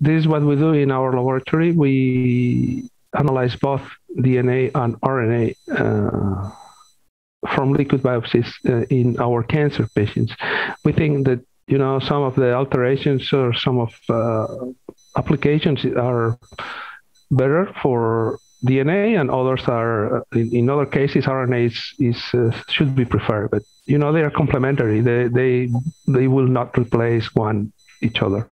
this is what we do in our laboratory. We analyze both DNA and RNA uh, from liquid biopsies uh, in our cancer patients. We think that you know some of the alterations or some of uh, applications are better for DNA, and others are uh, in, in other cases RNA is, is uh, should be preferred. But you know they are complementary. They they they will not replace one each other.